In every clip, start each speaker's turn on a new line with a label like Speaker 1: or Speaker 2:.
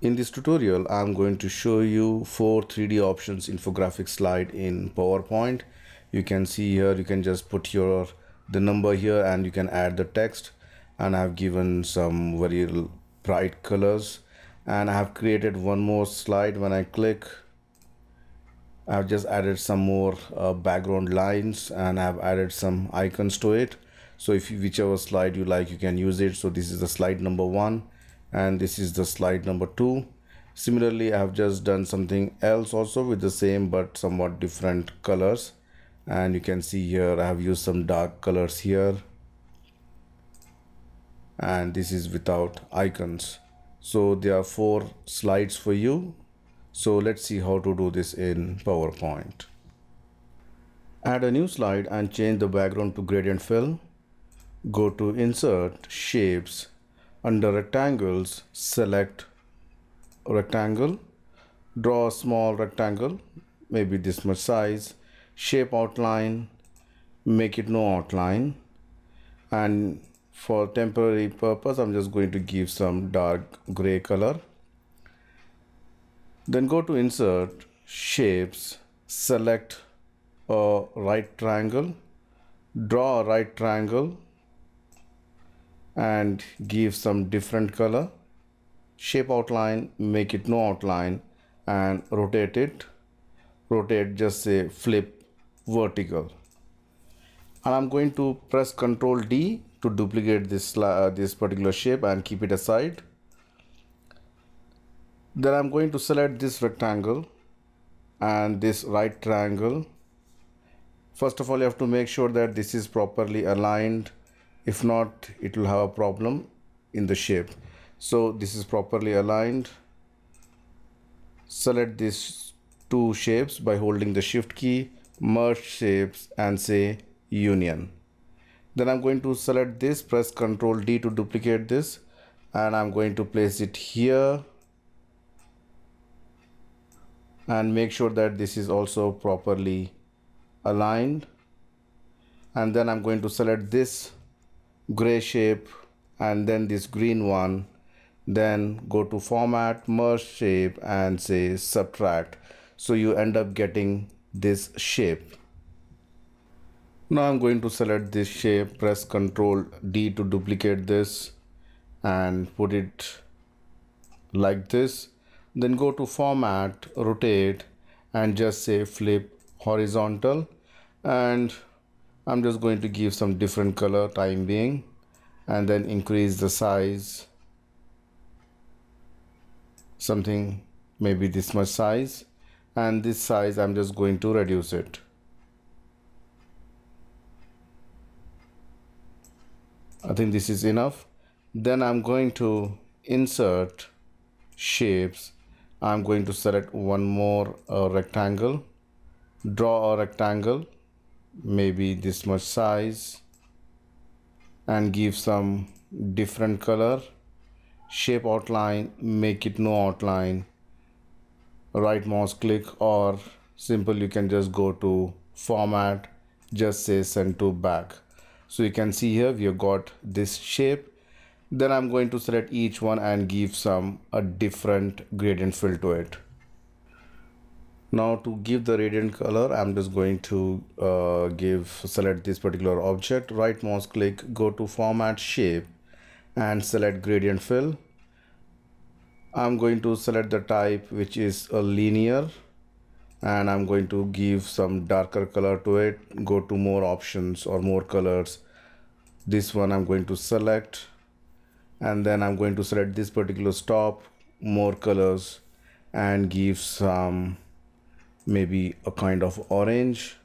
Speaker 1: In this tutorial, I'm going to show you four 3D options infographic slide in PowerPoint. You can see here, you can just put your the number here and you can add the text. And I've given some very bright colors. And I have created one more slide. When I click I've just added some more uh, background lines and I've added some icons to it. So if you, whichever slide you like you can use it. So this is the slide number one and this is the slide number two. Similarly I have just done something else also with the same but somewhat different colors. And you can see here I have used some dark colors here. And this is without icons. So there are four slides for you. So let's see how to do this in PowerPoint. Add a new slide and change the background to gradient fill. Go to insert shapes under rectangles, select rectangle, draw a small rectangle, maybe this much size, shape outline, make it no outline. And for temporary purpose, I'm just going to give some dark gray color. Then go to insert, shapes, select a right triangle, draw a right triangle, and give some different color shape outline make it no outline and rotate it. Rotate just say flip vertical. And I'm going to press ctrl D to duplicate this uh, this particular shape and keep it aside. Then I'm going to select this rectangle and this right triangle. First of all you have to make sure that this is properly aligned if not it will have a problem in the shape. So this is properly aligned. Select these two shapes by holding the shift key merge shapes and say union. Then I'm going to select this press ctrl D to duplicate this and I'm going to place it here. And make sure that this is also properly aligned. And then I'm going to select this gray shape and then this green one then go to format merge shape and say subtract. So you end up getting this shape. Now I'm going to select this shape press ctrl D to duplicate this and put it like this. Then go to format rotate and just say flip horizontal and I'm just going to give some different color time being and then increase the size. Something maybe this much size and this size I'm just going to reduce it. I think this is enough. Then I'm going to insert shapes. I'm going to select one more uh, rectangle. Draw a rectangle maybe this much size and give some different color. Shape outline make it no outline. Right mouse click or simple you can just go to format just say send to back. So you can see here we have got this shape. Then I'm going to select each one and give some a different gradient fill to it now to give the gradient color i'm just going to uh, give select this particular object. Right mouse click go to format shape and select gradient fill. I'm going to select the type which is a linear and i'm going to give some darker color to it. Go to more options or more colors. This one i'm going to select and then i'm going to select this particular stop more colors and give some maybe a kind of orange.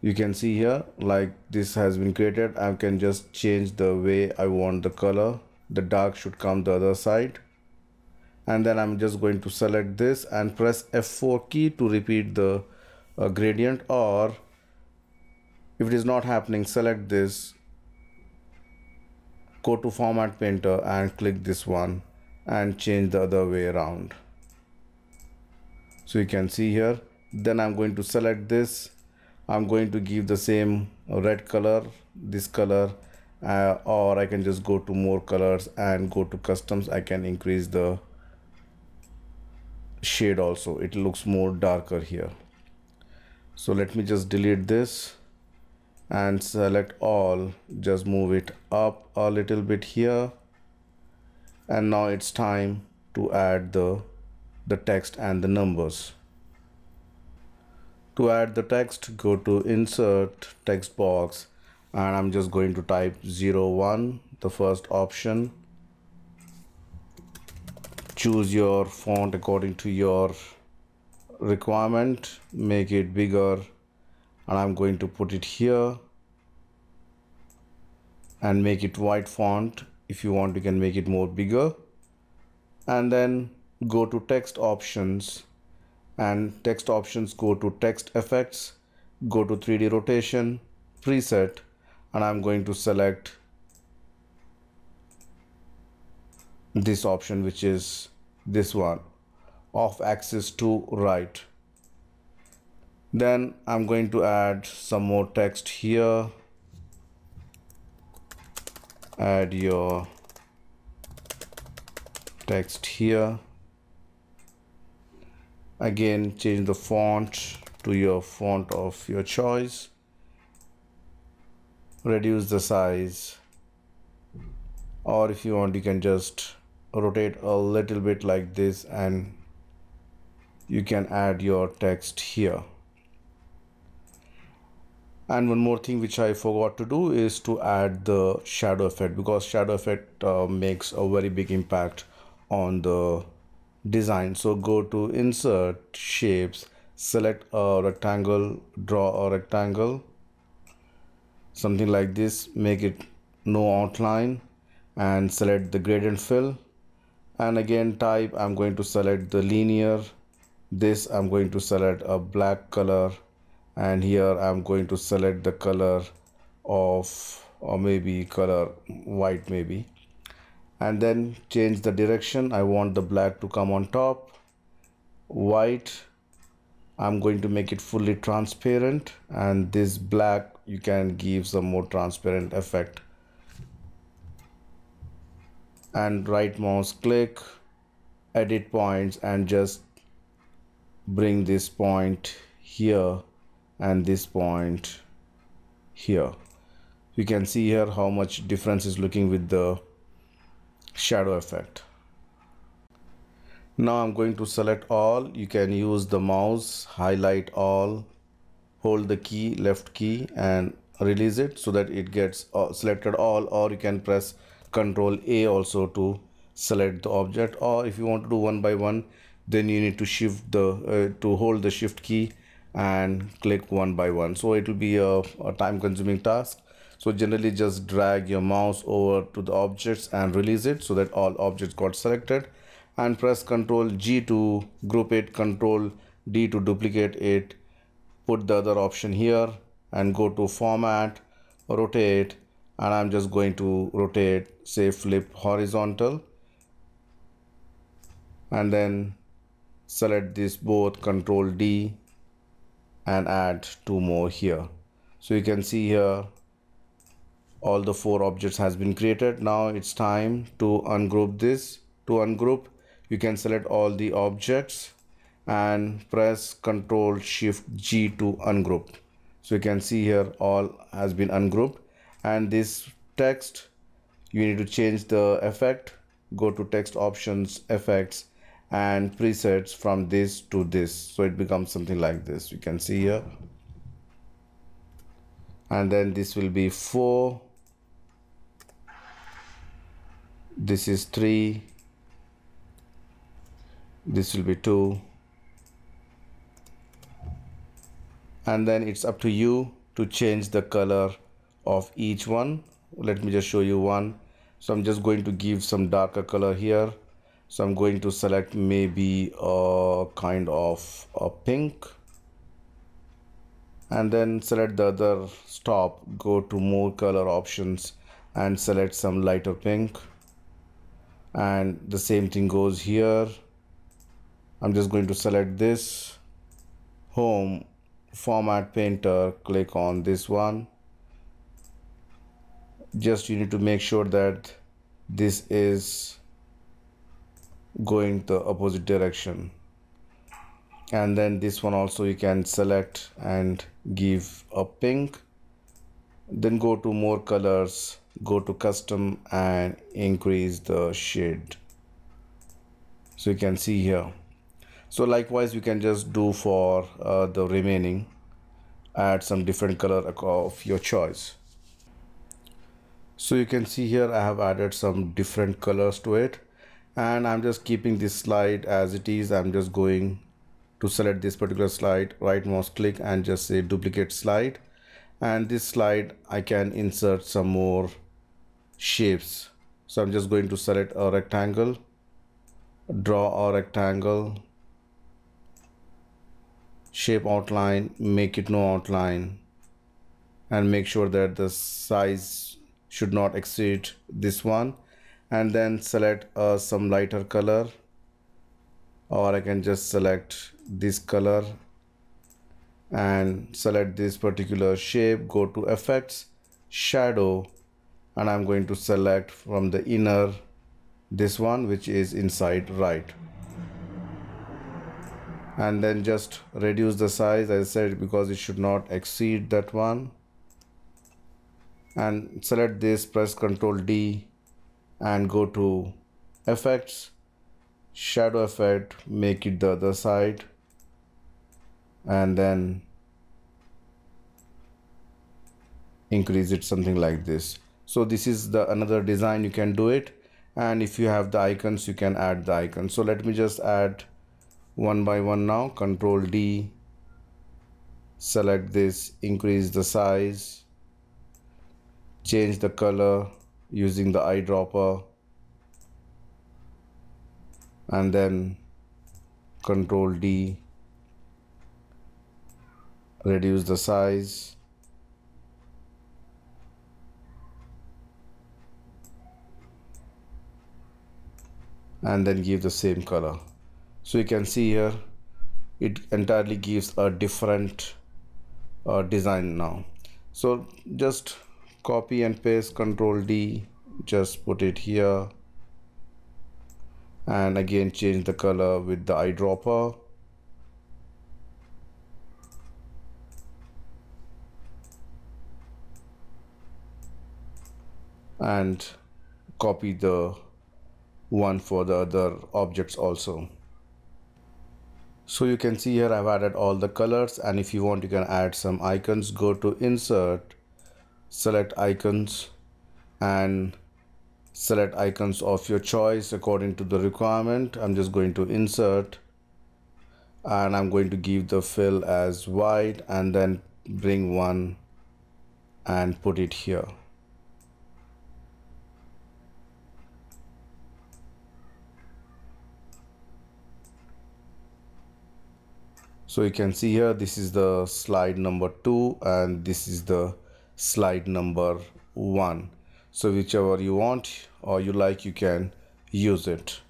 Speaker 1: You can see here like this has been created. I can just change the way I want the color. The dark should come the other side. And then I'm just going to select this and press F4 key to repeat the uh, gradient. Or if it is not happening select this go to format painter and click this one and change the other way around so you can see here. Then I'm going to select this. I'm going to give the same red color this color uh, or I can just go to more colors and go to customs. I can increase the shade also. It looks more darker here. So let me just delete this and select all. Just move it up a little bit here. And now it's time to add the the text and the numbers. To add the text go to insert text box and I'm just going to type 01 the first option. Choose your font according to your requirement make it bigger and I'm going to put it here. And make it white font. If you want you can make it more bigger. And then go to text options and text options go to text effects go to 3d rotation preset and I'm going to select this option which is this one off axis to right. Then I'm going to add some more text here. Add your text here again change the font to your font of your choice. Reduce the size. Or if you want you can just rotate a little bit like this and you can add your text here. And one more thing which I forgot to do is to add the shadow effect because shadow effect uh, makes a very big impact on the design. So go to insert shapes select a rectangle draw a rectangle something like this make it no outline and select the gradient fill. And again type I'm going to select the linear. This I'm going to select a black color. And here I'm going to select the color of or maybe color white maybe and then change the direction. I want the black to come on top. White I'm going to make it fully transparent and this black you can give some more transparent effect. And right mouse click edit points and just bring this point here and this point here. You can see here how much difference is looking with the shadow effect. Now I'm going to select all. You can use the mouse highlight all hold the key left key and release it so that it gets uh, selected all. Or you can press control A also to select the object. Or if you want to do one by one then you need to shift the uh, to hold the shift key and click one by one. So it will be a, a time consuming task so generally just drag your mouse over to the objects and release it so that all objects got selected. And press ctrl G to group it control D to duplicate it. Put the other option here and go to format rotate and I'm just going to rotate say flip horizontal. And then select this both control D and add two more here. So you can see here all the four objects has been created. Now it's time to ungroup this. To ungroup you can select all the objects and press ctrl shift G to ungroup. So you can see here all has been ungrouped. And this text you need to change the effect. Go to text options effects and presets from this to this. So it becomes something like this. You can see here. And then this will be 4 this is 3 this will be 2 and then it's up to you to change the color of each one. Let me just show you one. So I'm just going to give some darker color here. So I'm going to select maybe a kind of a pink. And then select the other stop. Go to more color options and select some lighter pink and the same thing goes here. I'm just going to select this home format painter click on this one. Just you need to make sure that this is going the opposite direction. And then this one also you can select and give a pink. Then go to more colors go to custom and increase the shade. So you can see here. So likewise you can just do for uh, the remaining. Add some different color of your choice. So you can see here I have added some different colors to it. And I'm just keeping this slide as it is. I'm just going to select this particular slide right mouse click and just say duplicate slide. And this slide I can insert some more shapes. So I'm just going to select a rectangle draw a rectangle shape outline make it no outline and make sure that the size should not exceed this one. And then select uh, some lighter color or I can just select this color and select this particular shape go to effects shadow and I'm going to select from the inner this one which is inside right. And then just reduce the size I said because it should not exceed that one. And select this press ctrl D and go to effects. Shadow effect make it the other side. And then increase it something like this so this is the another design you can do it. And if you have the icons you can add the icon so let me just add one by one now. Control D. Select this increase the size. Change the color using the eyedropper. And then control D. Reduce the size and then give the same color. So you can see here it entirely gives a different uh, design now. So just copy and paste control D just put it here. And again change the color with the eyedropper. And copy the one for the other objects also. So you can see here I've added all the colors and if you want you can add some icons. Go to insert select icons and select icons of your choice according to the requirement. I'm just going to insert and I'm going to give the fill as white and then bring one and put it here so you can see here this is the slide number two and this is the slide number one. So whichever you want or you like you can use it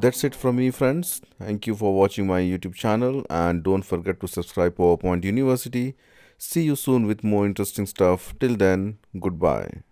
Speaker 1: That's it from me friends. Thank you for watching my YouTube channel and don't forget to subscribe PowerPoint University. See you soon with more interesting stuff. Till then, goodbye.